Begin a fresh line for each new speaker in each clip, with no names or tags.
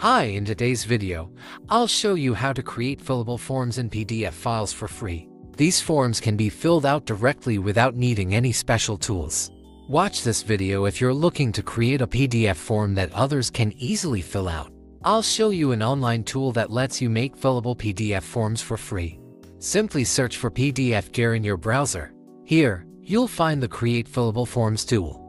Hi, in today's video, I'll show you how to create fillable forms in PDF files for free. These forms can be filled out directly without needing any special tools. Watch this video if you're looking to create a PDF form that others can easily fill out. I'll show you an online tool that lets you make fillable PDF forms for free. Simply search for PDFgear in your browser. Here, you'll find the Create Fillable Forms tool.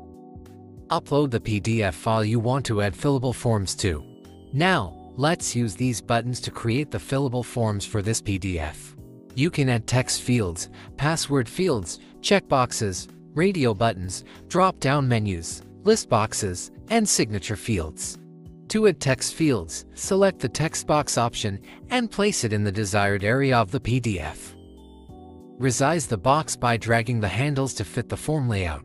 Upload the PDF file you want to add fillable forms to. Now, let's use these buttons to create the fillable forms for this PDF. You can add text fields, password fields, checkboxes, radio buttons, drop-down menus, list boxes, and signature fields. To add text fields, select the text box option and place it in the desired area of the PDF. Resize the box by dragging the handles to fit the form layout.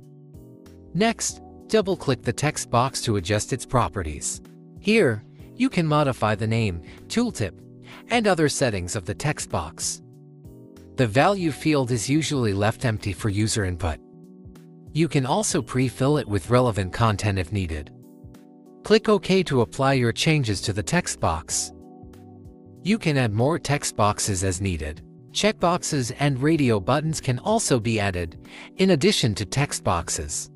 Next, double-click the text box to adjust its properties. Here, you can modify the name, tooltip, and other settings of the text box. The value field is usually left empty for user input. You can also pre-fill it with relevant content if needed. Click OK to apply your changes to the text box. You can add more text boxes as needed. Checkboxes and radio buttons can also be added, in addition to text boxes.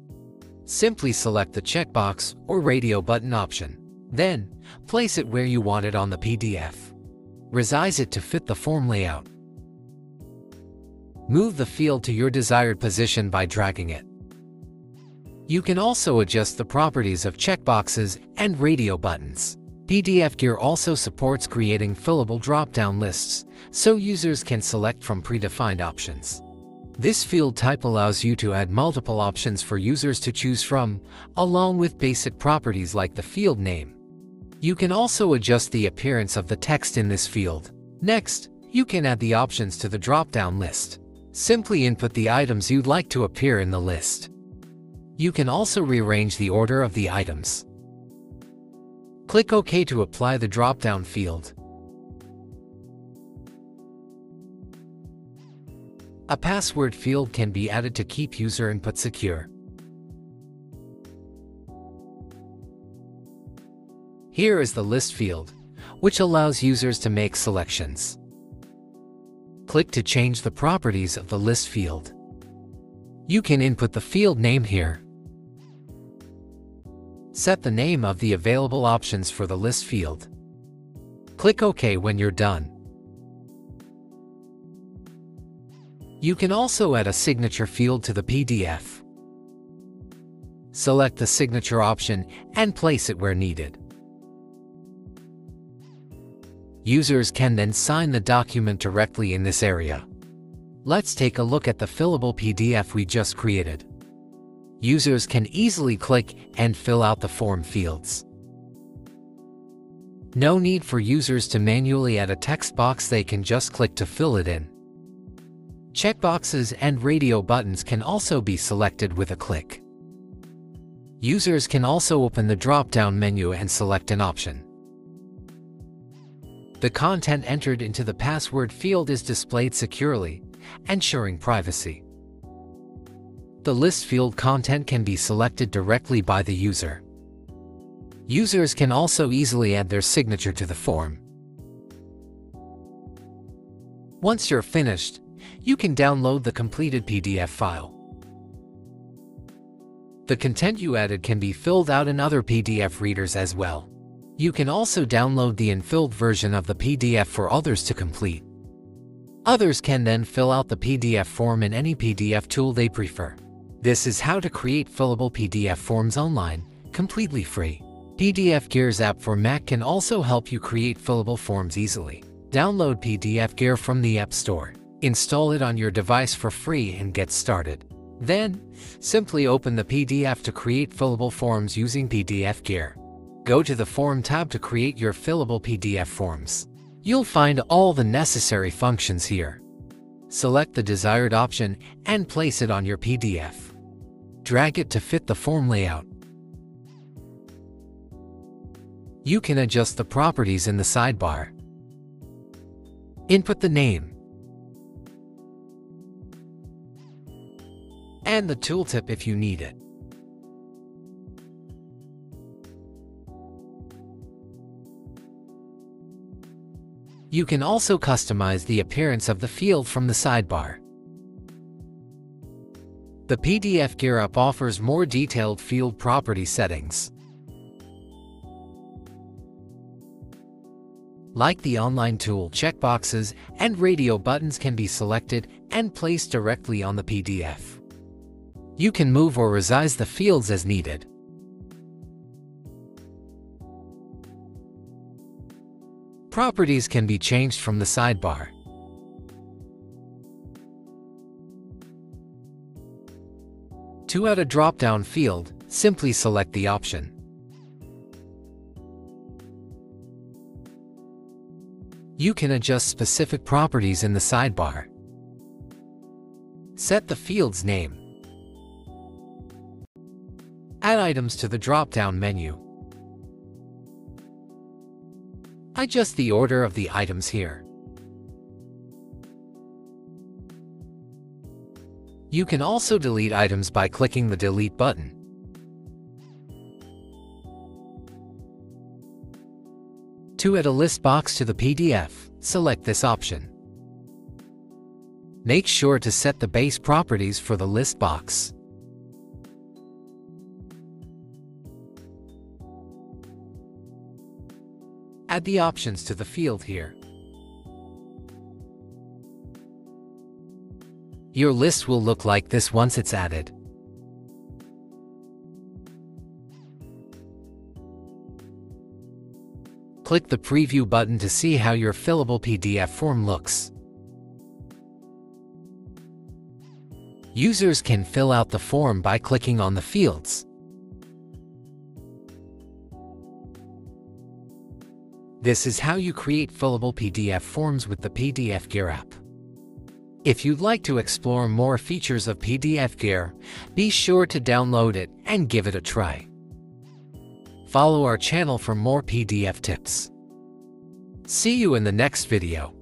Simply select the checkbox or radio button option. Then, place it where you want it on the PDF. Resize it to fit the form layout. Move the field to your desired position by dragging it. You can also adjust the properties of checkboxes and radio buttons. PDFgear also supports creating fillable drop-down lists, so users can select from predefined options. This field type allows you to add multiple options for users to choose from, along with basic properties like the field name. You can also adjust the appearance of the text in this field. Next, you can add the options to the drop-down list. Simply input the items you'd like to appear in the list. You can also rearrange the order of the items. Click OK to apply the drop-down field. A password field can be added to keep user input secure. Here is the list field, which allows users to make selections. Click to change the properties of the list field. You can input the field name here. Set the name of the available options for the list field. Click OK when you're done. You can also add a signature field to the PDF. Select the signature option and place it where needed. Users can then sign the document directly in this area. Let's take a look at the fillable PDF we just created. Users can easily click and fill out the form fields. No need for users to manually add a text box they can just click to fill it in. Checkboxes and radio buttons can also be selected with a click. Users can also open the drop-down menu and select an option. The content entered into the password field is displayed securely, ensuring privacy. The list field content can be selected directly by the user. Users can also easily add their signature to the form. Once you're finished, you can download the completed PDF file. The content you added can be filled out in other PDF readers as well. You can also download the unfilled version of the PDF for others to complete. Others can then fill out the PDF form in any PDF tool they prefer. This is how to create fillable PDF forms online, completely free. PDFgear's app for Mac can also help you create fillable forms easily. Download PDFgear from the App Store. Install it on your device for free and get started. Then, simply open the PDF to create fillable forms using PDFgear. Go to the Form tab to create your fillable PDF forms. You'll find all the necessary functions here. Select the desired option and place it on your PDF. Drag it to fit the form layout. You can adjust the properties in the sidebar. Input the name, and the tooltip if you need it. You can also customize the appearance of the field from the sidebar. The PDFgear app offers more detailed field property settings. Like the online tool, checkboxes and radio buttons can be selected and placed directly on the PDF. You can move or resize the fields as needed. Properties can be changed from the sidebar. To add a drop-down field, simply select the option. You can adjust specific properties in the sidebar. Set the field's name. Add items to the drop-down menu. Adjust the order of the items here. You can also delete items by clicking the Delete button. To add a list box to the PDF, select this option. Make sure to set the base properties for the list box. Add the options to the field here. Your list will look like this once it's added. Click the Preview button to see how your fillable PDF form looks. Users can fill out the form by clicking on the fields. This is how you create fillable PDF forms with the PDFgear app. If you'd like to explore more features of PDFgear, be sure to download it and give it a try. Follow our channel for more PDF tips. See you in the next video.